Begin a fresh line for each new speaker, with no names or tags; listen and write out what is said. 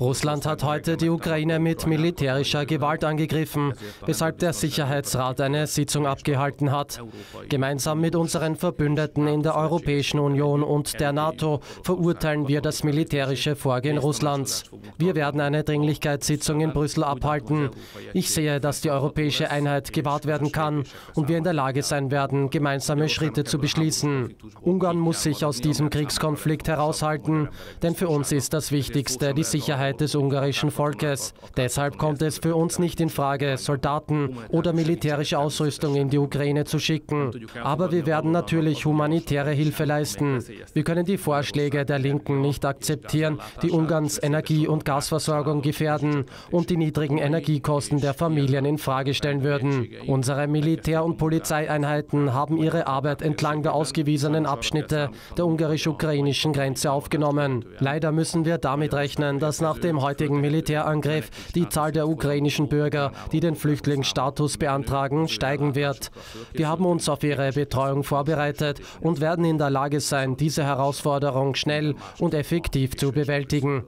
Russland hat heute die Ukraine mit militärischer Gewalt angegriffen, weshalb der Sicherheitsrat eine Sitzung abgehalten hat. Gemeinsam mit unseren Verbündeten in der Europäischen Union und der NATO verurteilen wir das militärische Vorgehen Russlands. Wir werden eine Dringlichkeitssitzung in Brüssel abhalten. Ich sehe, dass die europäische Einheit gewahrt werden kann und wir in der Lage sein werden, gemeinsame Schritte zu beschließen. Ungarn muss sich aus diesem Kriegskonflikt heraushalten, denn für uns ist das Wichtigste die Sicherheit Sicherheit des ungarischen Volkes. Deshalb kommt es für uns nicht in Frage, Soldaten oder militärische Ausrüstung in die Ukraine zu schicken. Aber wir werden natürlich humanitäre Hilfe leisten. Wir können die Vorschläge der Linken nicht akzeptieren, die Ungarns Energie- und Gasversorgung gefährden und die niedrigen Energiekosten der Familien in Frage stellen würden. Unsere Militär- und Polizeieinheiten haben ihre Arbeit entlang der ausgewiesenen Abschnitte der ungarisch-ukrainischen Grenze aufgenommen. Leider müssen wir damit rechnen, dass nach dem heutigen Militärangriff die Zahl der ukrainischen Bürger, die den Flüchtlingsstatus beantragen, steigen wird. Wir haben uns auf ihre Betreuung vorbereitet und werden in der Lage sein, diese Herausforderung schnell und effektiv zu bewältigen.